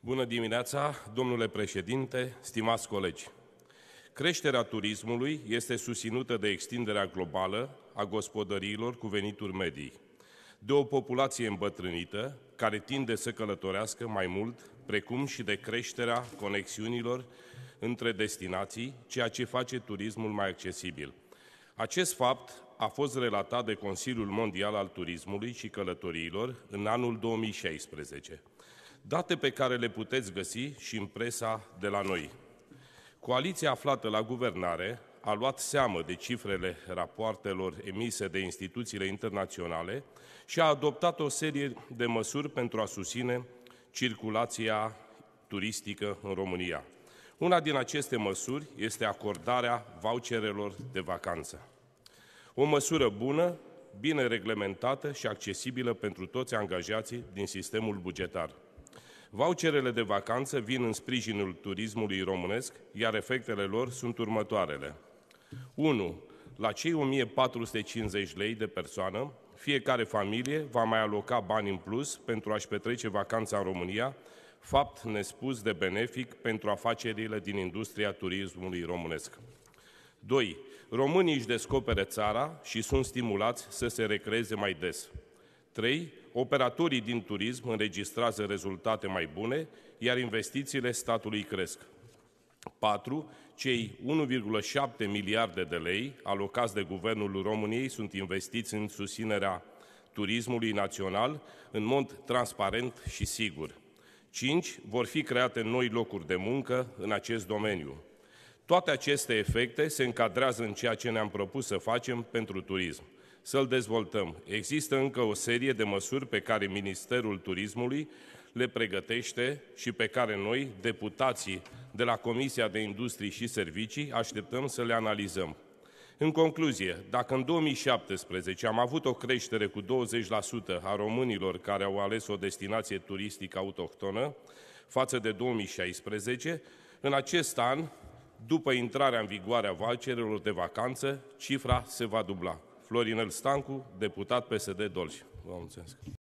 Bună dimineața, domnule președinte, stimați colegi! Creșterea turismului este susținută de extinderea globală a gospodăriilor cu venituri medii, de o populație îmbătrânită care tinde să călătorească mai mult, precum și de creșterea conexiunilor între destinații, ceea ce face turismul mai accesibil. Acest fapt a fost relatat de Consiliul Mondial al Turismului și Călătoriilor în anul 2016 date pe care le puteți găsi și în presa de la noi. Coaliția aflată la guvernare a luat seamă de cifrele rapoartelor emise de instituțiile internaționale și a adoptat o serie de măsuri pentru a susține circulația turistică în România. Una din aceste măsuri este acordarea voucherelor de vacanță. O măsură bună, bine reglementată și accesibilă pentru toți angajații din sistemul bugetar. Voucherele de vacanță vin în sprijinul turismului românesc, iar efectele lor sunt următoarele. 1. La cei 1450 lei de persoană, fiecare familie va mai aloca bani în plus pentru a-și petrece vacanța în România, fapt nespus de benefic pentru afacerile din industria turismului românesc. 2. Românii își descopere țara și sunt stimulați să se recreeze mai des. 3. Operatorii din turism înregistrează rezultate mai bune, iar investițiile statului cresc. 4. Cei 1,7 miliarde de lei alocați de Guvernul României sunt investiți în susținerea turismului național în mod transparent și sigur. 5. Vor fi create noi locuri de muncă în acest domeniu. Toate aceste efecte se încadrează în ceea ce ne-am propus să facem pentru turism să-l dezvoltăm. Există încă o serie de măsuri pe care Ministerul Turismului le pregătește și pe care noi, deputații de la Comisia de Industrie și Servicii, așteptăm să le analizăm. În concluzie, dacă în 2017 am avut o creștere cu 20% a românilor care au ales o destinație turistică autohtonă față de 2016, în acest an, după intrarea în vigoare a voucherelor de vacanță, cifra se va dubla. Florinel Stancu, deputat PSD Dolj. Vă mulțumesc.